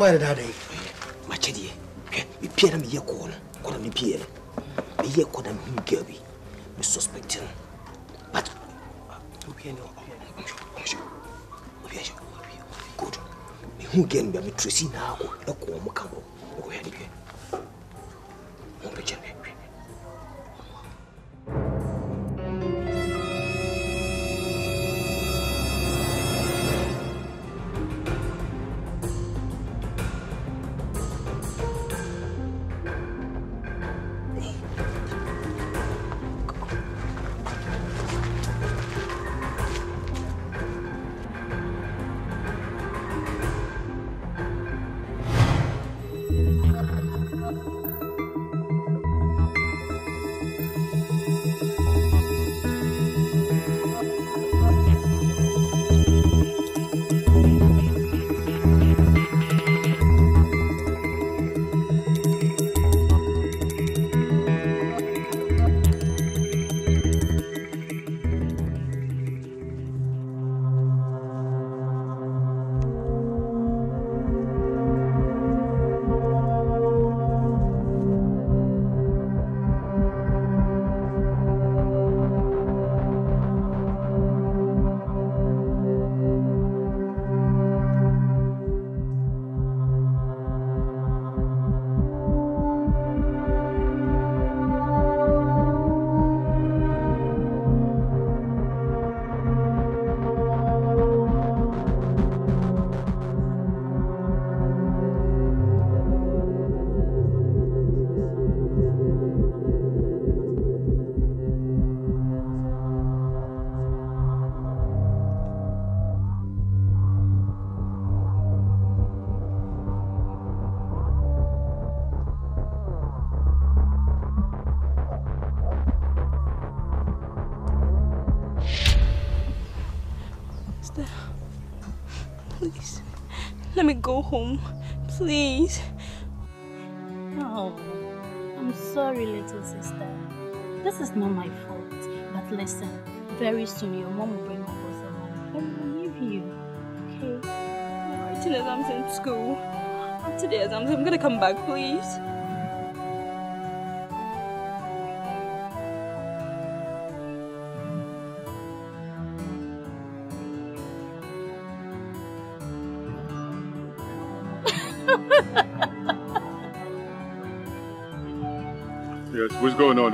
ko dada da da yi ma kyɛ deɛ hwɛ mepie na meyɛ kɔɔ no kɔna no meyɛ mehu gabi let me go home. Please. Oh, I'm sorry, little sister. This is not my fault. But listen, very soon your mom will bring my boss along and will leave you. Okay? I'm writing exams in school. After the exams, I'm gonna come back, please.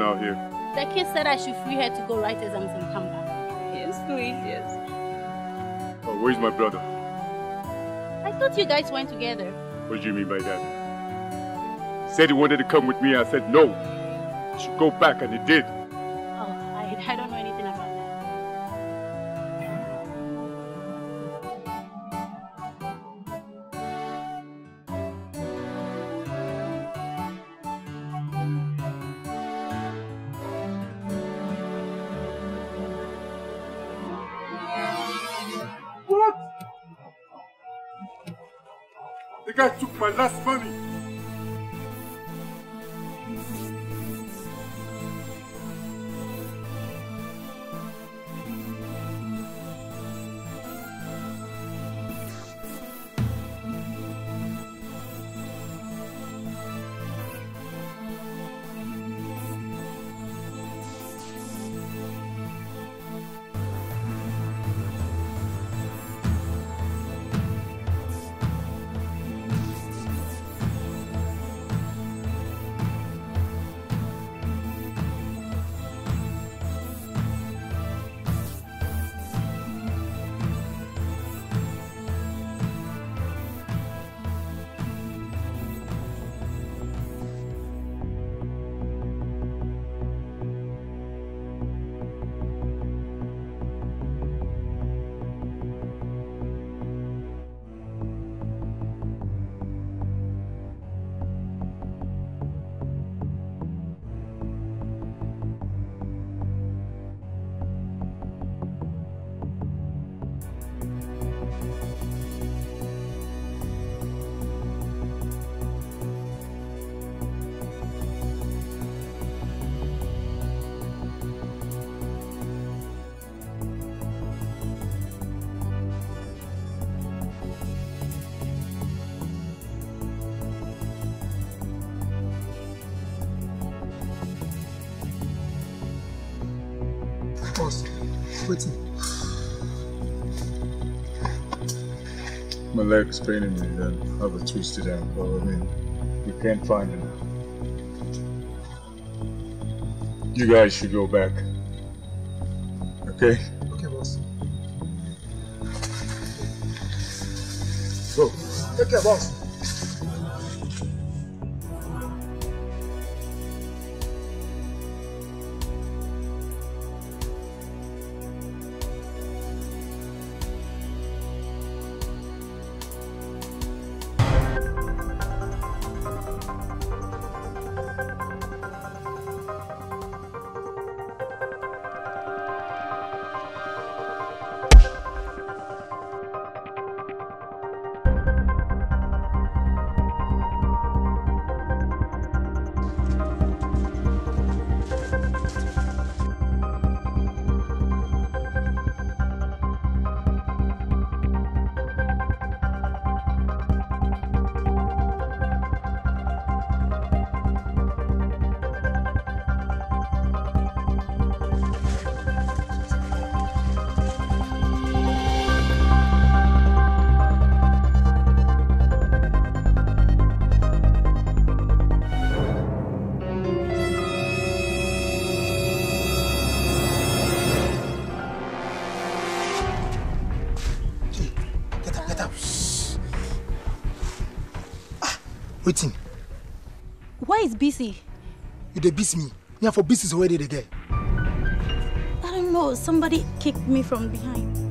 On out here? The kid said I should free her to go write exams and come back. Yes, please, yes. Oh, where's my brother? I thought you guys went together. What do you mean by that? Said he wanted to come with me. I said no. He should go back, and he did. Guy took my last money. My leg's paining me, then I have a twisted ankle. I mean, we can't find him. You guys should go back. Okay? Waiting. Why is busy? You dey beat me. Yeah, for business already the girl. I don't know. Somebody kicked me from behind.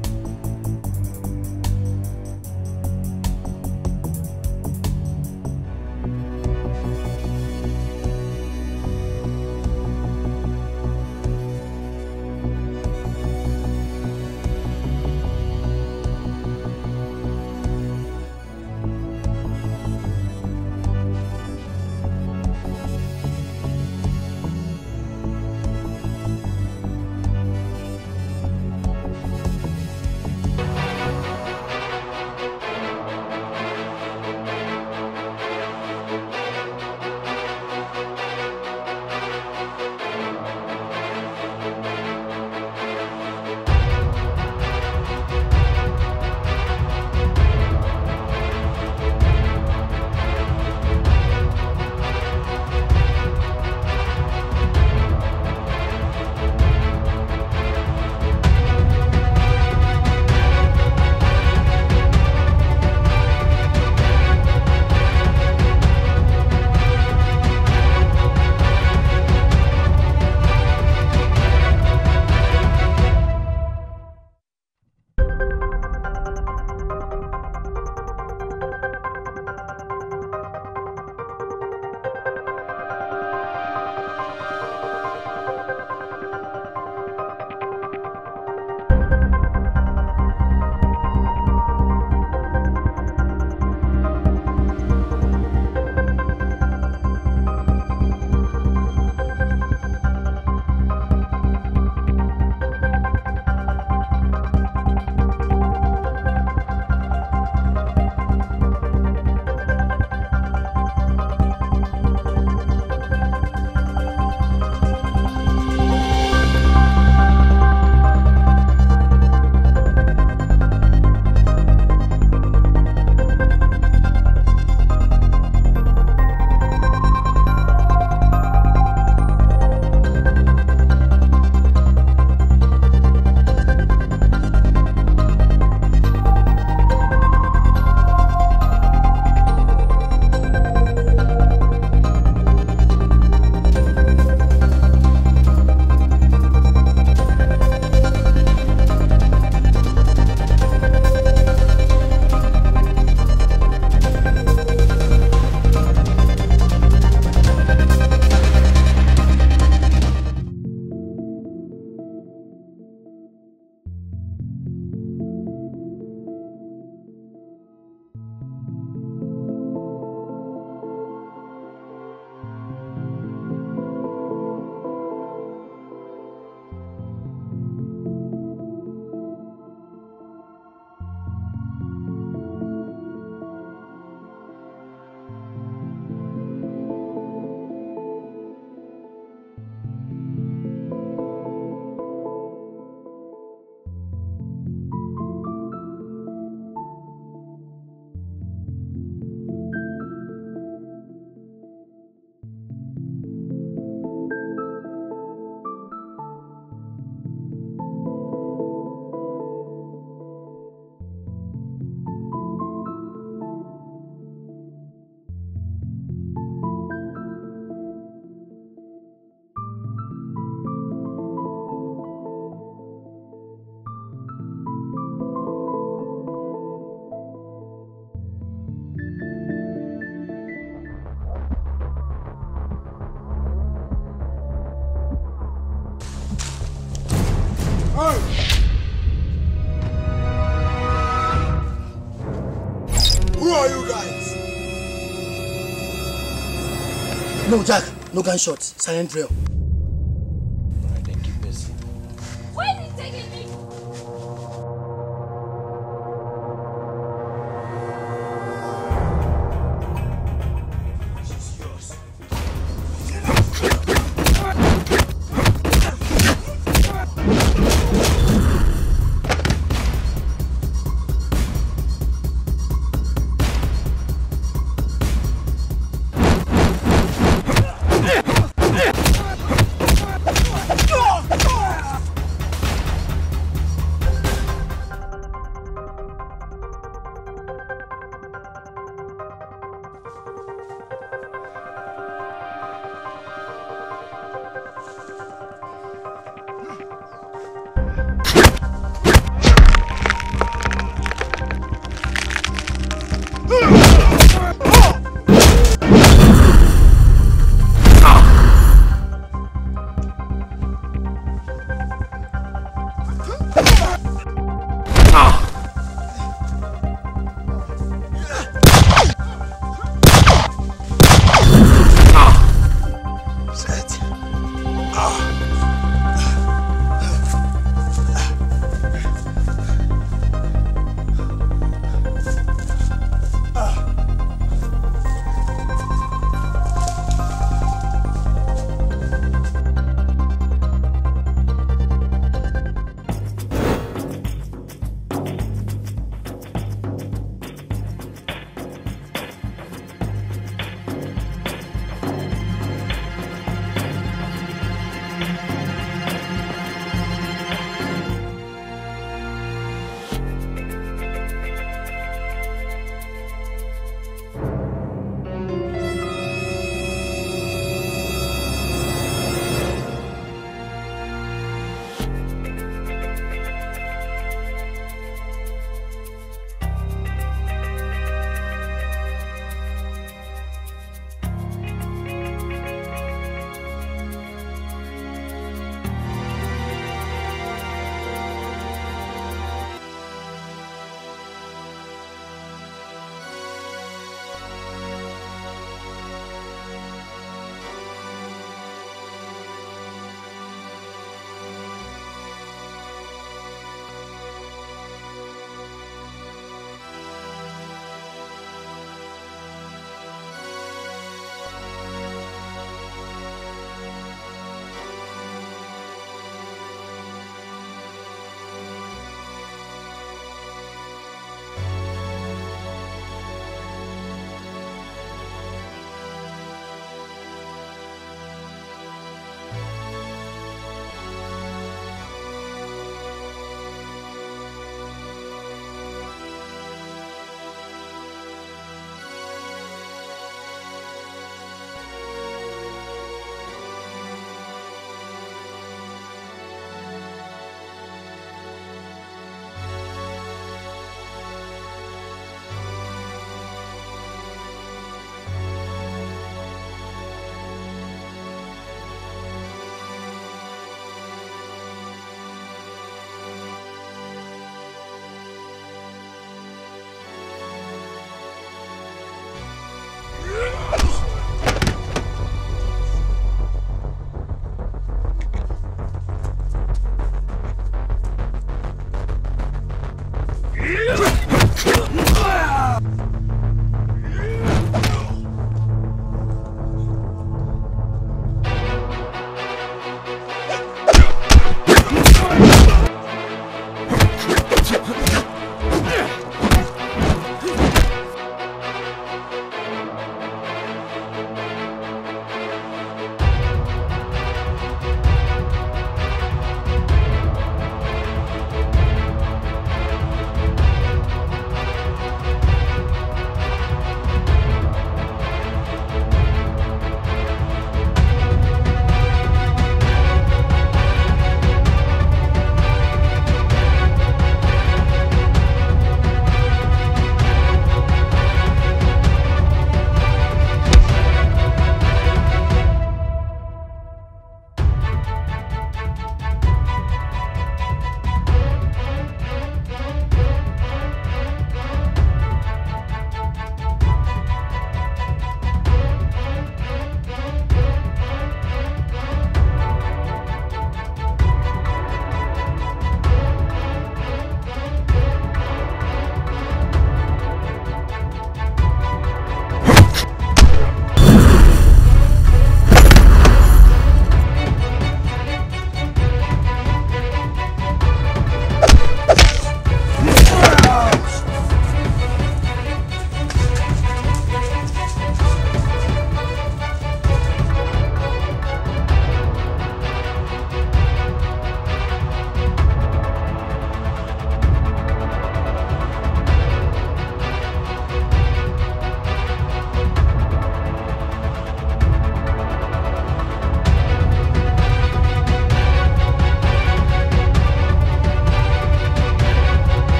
No, Jack. No gunshots. Silent drill.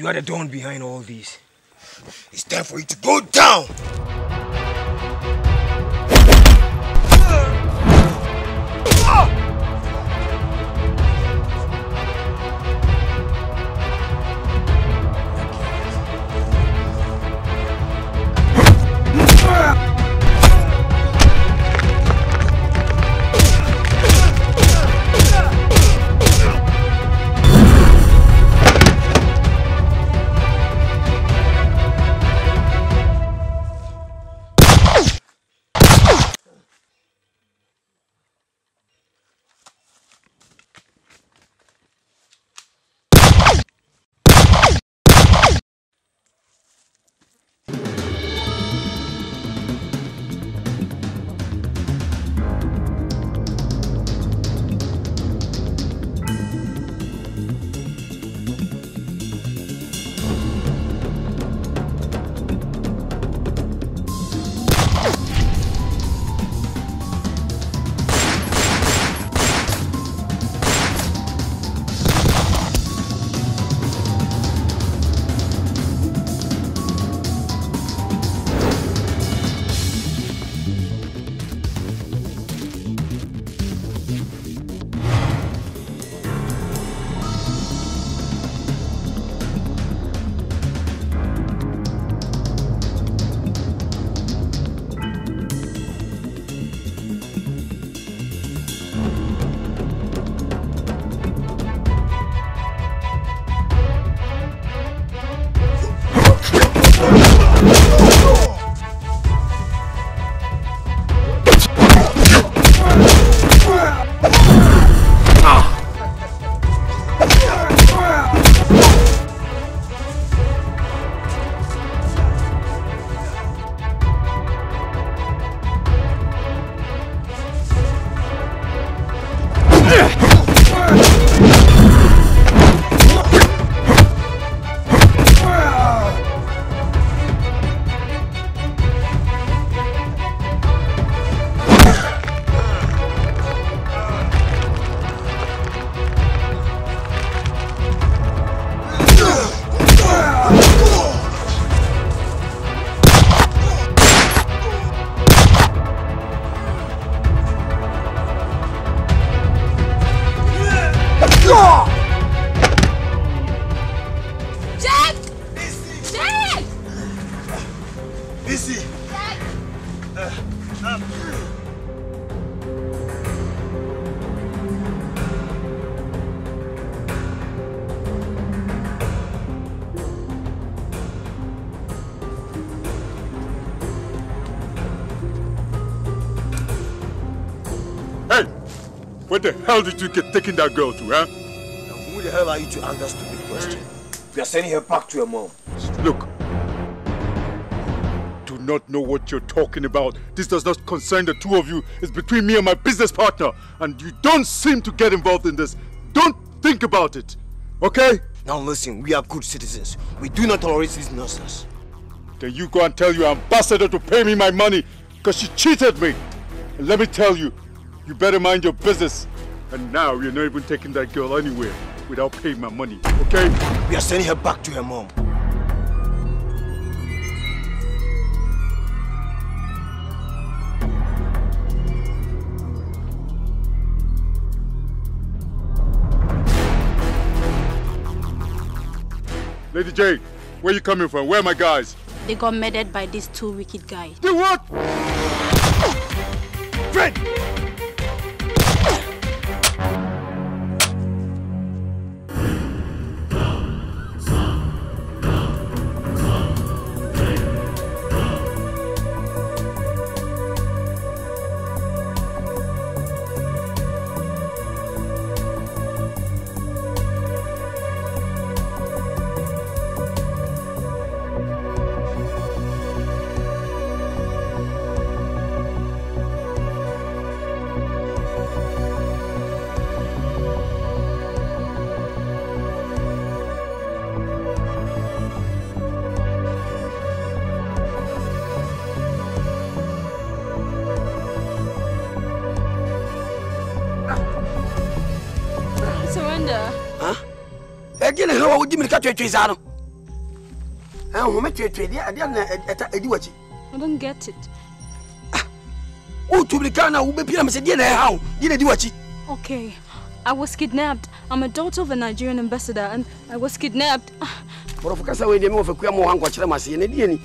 You are the don behind all this. It's time for you to go down. Where the hell did you get taking that girl to, huh? Now, Who the hell are you to that stupid question? We are sending her back to her mom. Look. Do not know what you're talking about. This does not concern the two of you. It's between me and my business partner. And you don't seem to get involved in this. Don't think about it. Okay? Now listen, we are good citizens. We do not tolerate this nonsense. Then you go and tell your ambassador to pay me my money because she cheated me. And let me tell you, you better mind your business. And now you're not even taking that girl anywhere without paying my money, okay? We are sending her back to her mom. Lady J, where you coming from? Where are my guys? They got murdered by these two wicked guys. They what? Fred! na hɛ wɔ wogye mirika twetwe saa no home twetwe deɛ adeɛ na ɛta ɛdi wakyi ah, wotu mirika na wobɛpira me sɛ deɛ na ɛha wo deɛ na ɛdi wakyi Okay, I was kidnapped. I'm a daughter of a Nigerian ambassador and I was kidnapped. Ah. Borofo kasa we dem ofa kwa mo hankwa kyerɛ mase ne die ni.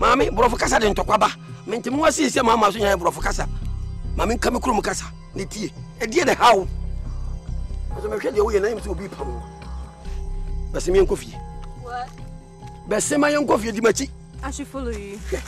Maame, borofo kasa de ntɔkwa ba. Mente mo asi esi maama so nyɛ borofo kasa. Maame nka me kurom kasa ne tie. Edie de hawo. Aso me hwɛ de wo yɛ na yɛ sɛ obi pam bɛsɛ mi yɛn kɔ fie bɛsɛ ma yɛn kɔ fie di ma ci. I should follow you. Yeah.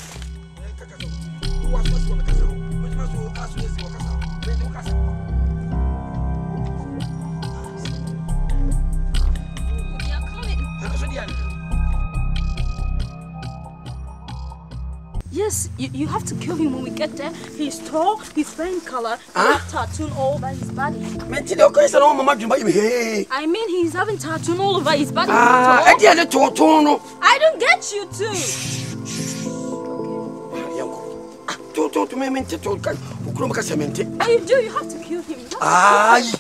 Yes, you, you have to kill him when we get there. He's tall, he's fair in color, he Huh? has tattoo all over his body. mente deɛ ɔkɔɛ sɛ na wɔmama dwuma yim hee I mean, he's having tattoo all over his body. Ah, He's tall. ɛdeɛ ne tootoo I don't get you too. yɛnkɔ Ah, tootooto me mente to ka wo kurom kasa mente What you do, you have to kill him. You have to ai ye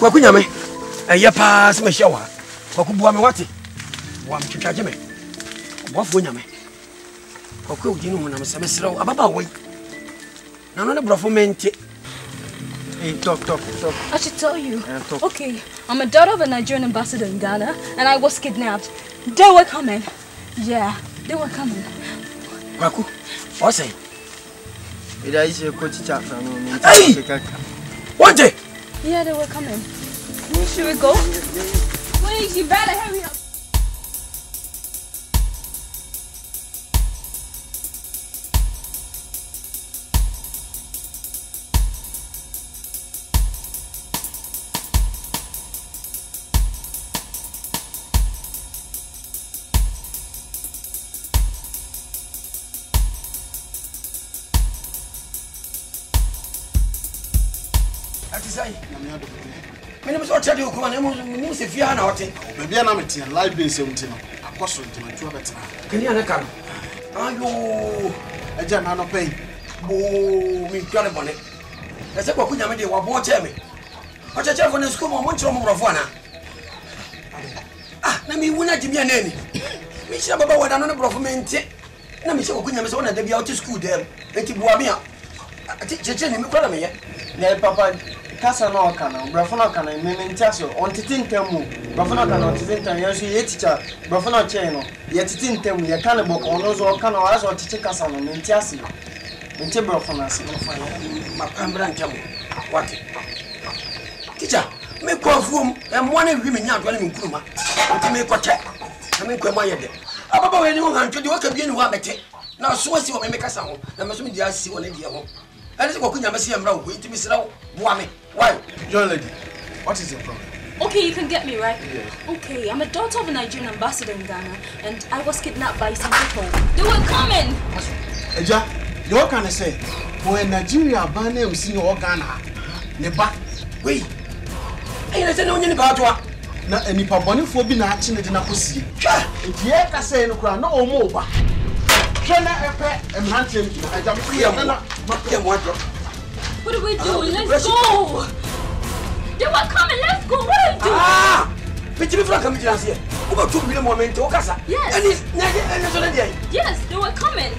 kwaku nyame ɛyɛ paa sɛ mehyɛ wo ha kwaku boa me wate boa me twitwagye me ɔboafoɔ nyame kwaku a wogyi no honam sɛ meserɛ wo ababa wɔ yi na no ne borɔfo mente Hey, talk, talk, talk. I should tell you. Yeah, talk. Okay, I'm a daughter of a Nigerian ambassador in Ghana, and I was kidnapped. They were coming. Yeah, they were coming. kwaku ɔsɛe Ida yi se ko teacher fra Hey! nti kaka. Yeah, they were coming. Should we go? Please, you better hurry up. Sɛe menem sɛ ɔkyerɛ de wo kuma na menim sɛ fie ha na ɔte? Baabi a na meteɛ live base mu nti no akɔ so nti matua bɛtena. Kanea ne ka no? Ayo. Agya na anɔpa yi. Boo mentwa ne bɔne. Ɛ sɛ kwaku nyame deɛ waboɔ kyɛɛ me. Ɔkyɛkyerɛfo no sukuu ma ɔmonkyerɛ mo borɔfo anaa ah na mewu no agye mi anani mehyira baba wɔda no ne borɔfo mente. Na mehyɛ kwaku nyame sɛ wona da bia wote sukuu dam enti boa me a. Kyerɛkyerɛ ne me kora na meyɛ. Na papa kasa na ɔkana brɔfo na ɔkana mmemme nti ase ɔntete ntɛm mu brɔfo na ɔkana ɔtete ntɛm nso yɛ tikya brɔfo na ɔkyɛn no yɛtete ntɛm mu yɛka ne bɔkɔ ɔno nso ɔka na ɔyɛ sɛ ɔtete kasa no ne nti ase nti brɔfo na ase. mapambra ntɛm wate tikya me kɔ afuom ɛmoa e ne wi me nya adoa ne me nkuruma nti me kɔ kyɛ na me nkɔ mu ayɛ dɛ ababaawa yɛ ne ho hantwe deɛ bie ne hɔ na so asi wɔ me kasa ho na me nso me deɛ asi wɔ ne deɛ ho. ɛne sɛ kɔkɔ nyame sɛ yɛ mmra wo ntimi srɛ wo boa me why young lady what is your problem Okay, you can get me, right? Yes. Okay, I'm a daughter of a Nigerian ambassador in Ghana, and I was kidnapped by some people. They were coming! Eja, you what can I say? For a Nigeria banner, we see or Ghana, Neba. Wait! Hey, I said, no, you're about to. Na nipa bɔnefoɔ bi na akye ne de na kɔsie. Hwɛ! Nti yɛka sɛ no koraa na ɔmo ba. What do we do? Uh, let's go! They were coming, let's go! What do we do? Ah! Pitimi fura kami jina siye. Uba tu mile mo mente okasa. Yes. Any, any, any, any, any, any. Yes, they were coming.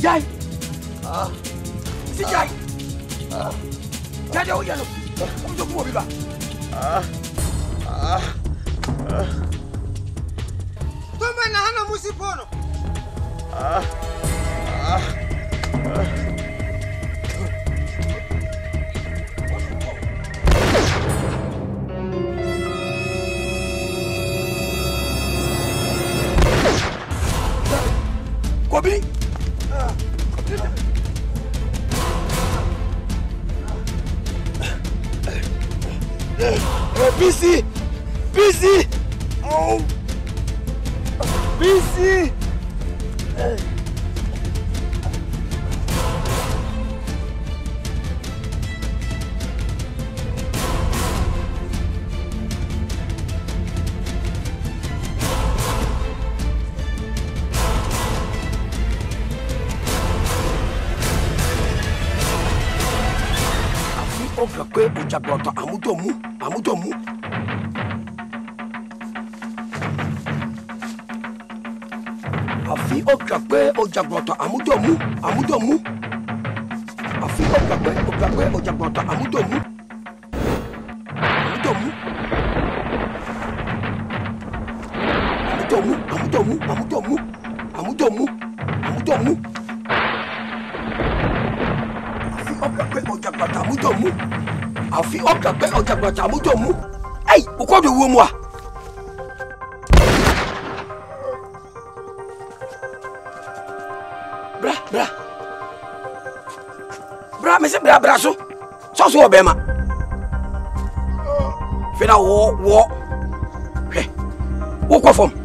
Jai. Ah. Si Jai. Ah. ah. Jai da huyo. Kumjo kuwa biba. Ah. Ah. Ah. Tumba mana hana musipono. Ah. Ah. Ah. Kobi! sí! àfi ó gbà pé ó jagbọ̀ntàn àmúdòmú àmúdòmú àfi ó gbà pé ó gbà pé ó jagbọ̀ntàn àmúdòmú àmúdòmú àmúdòmú àmúdòmú àmúdòmú àmúdòmú àmúdòmú àfi ó gbà pé ó jagbọ̀ntàn àmúdòmú àfi ó gbà pé ó jagbọ̀ntàn àmúdòmú ẹ̀yìn òkòdò wo mu a. koraa bra so sɛ so wɔ bɛrima fei na wɔwɔ hwɛ wokɔ form.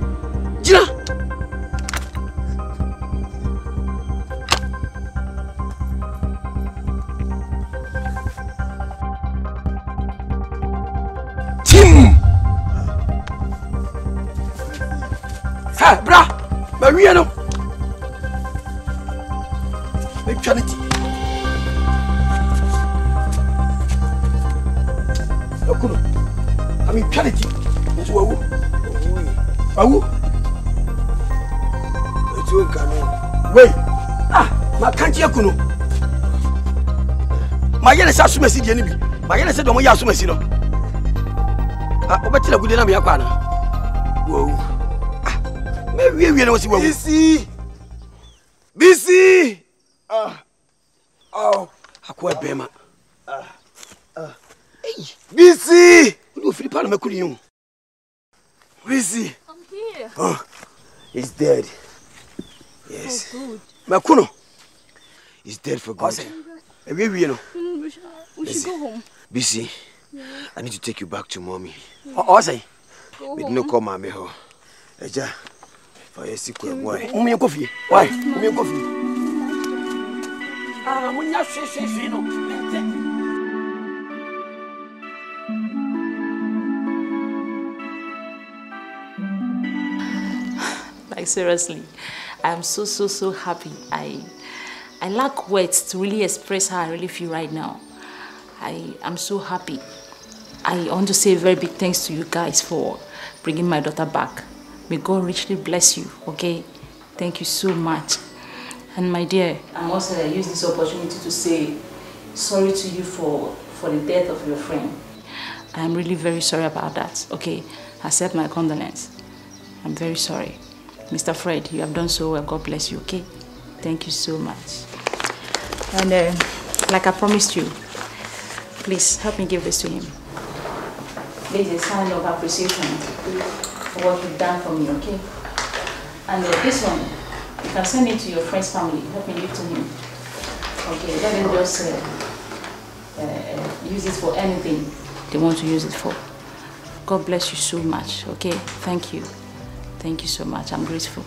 Wawu Etu nka no. wei ah maka nkye akunu mayɛ ne sɛ asomasi deɛ no bi mayɛ ne sɛ deɛ ɔmoyɛ asomasi no Ah, wobɛtena gude na meyɛkɔ ana wawu Ah, mɛwiewie ne wo si wawu Bisi! Bisi! Ah. Oh. akoa bɛrima Bisi! wode ofiri pa no mɛkɔ ne yɛhu Bisi! Yeah. Oh, he's dead. Yes. Oh, good. Makuno is dead for good. Have? We should, we should go home. Busy. Yeah. I need to take you back to mommy. Yeah. Oh, say. Go home. no call mommy ho. Eja. For your secret why? Umi coffee. Why? Umi coffee. Ah, munya sisi sino. Like seriously, I'm so so so happy. I I lack words to really express how I really feel right now. I am so happy. I want to say a very big thanks to you guys for bringing my daughter back. May God richly bless you. Okay, thank you so much. And my dear, I must uh, use this opportunity to say sorry to you for for the death of your friend. I'm really very sorry about that. Okay, accept my condolence. I'm very sorry. Mr. Fred, you have done so well. God bless you, okay? Thank you so much. And uh, like I promised you, please help me give this to him. This is a sign of appreciation for what you've done for me, okay? And uh, this one, you can send it to your friend's family. Help me give to him. Okay, let them just uh, uh, use it for anything they want to use it for. God bless you so much, okay? Thank you. Thank you so much. I'm grateful.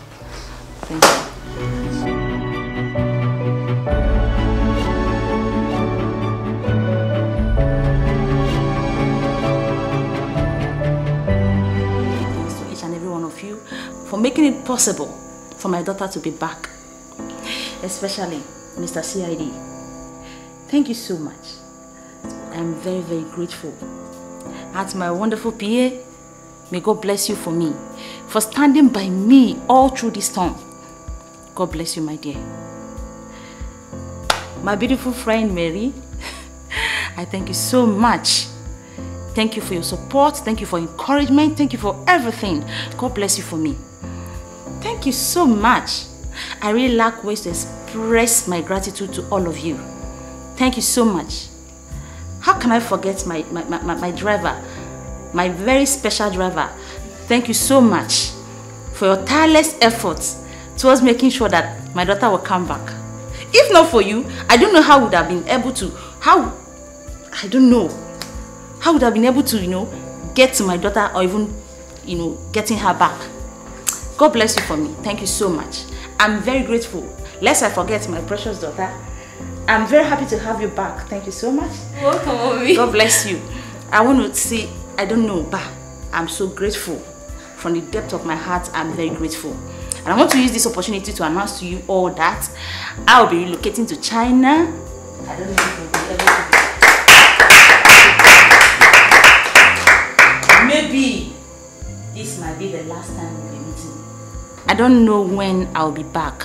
Thank you. to Each and every one of you for making it possible for my daughter to be back, especially Mr. CID. Thank you so much. I'm very, very grateful. At my wonderful PA, may God bless you for me, for standing by me all through this time. God bless you, my dear. My beautiful friend Mary, I thank you so much. Thank you for your support. Thank you for encouragement. Thank you for everything. God bless you for me. Thank you so much. I really lack ways to express my gratitude to all of you. Thank you so much. How can I forget my, my, my- my driver, my very special driver? Thank you so much for your tireless efforts towards making sure that my daughter will come back. If not for you, I don't know how I would have been able to, how, I don't know, how would I have been able to, you know, get to my daughter or even, you know, getting her back. God bless you for me. Thank you so much. I'm very grateful. Lest I forget my precious daughter. I'm very happy to have you back. Thank you so much. Welcome, mommy. God bless you. I want to say, I don't know, but I'm so grateful. From the depth of my heart, I'm very grateful. And I want to use this opportunity to announce to you all that I'll be relocating to China. I don't know if we'll be able to. Maybe this might be the last time we'll be meeting. I don't know when I'll be back,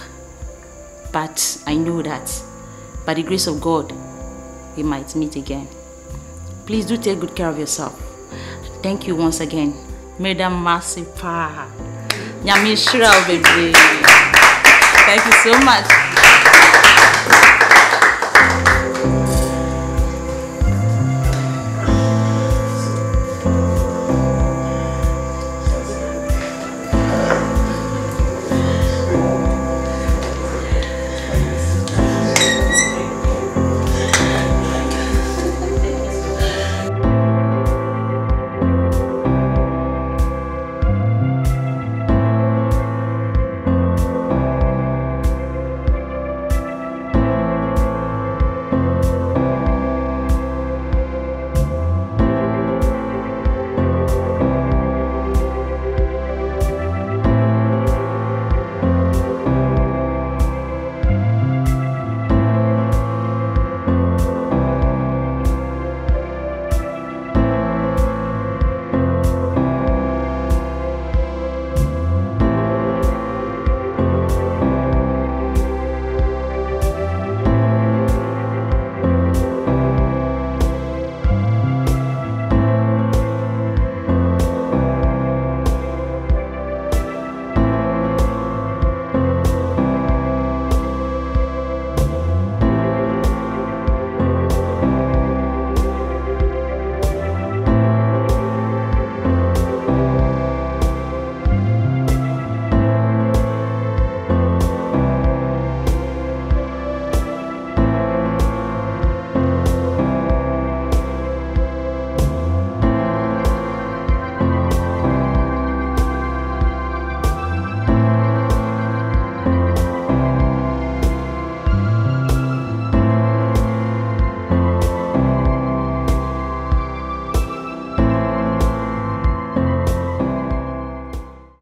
but I know that by the grace of God, we might meet again. Please do take good care of yourself. Thank you once again. Madam Massive Pa. Nyame nhyira wo. Thank you so much.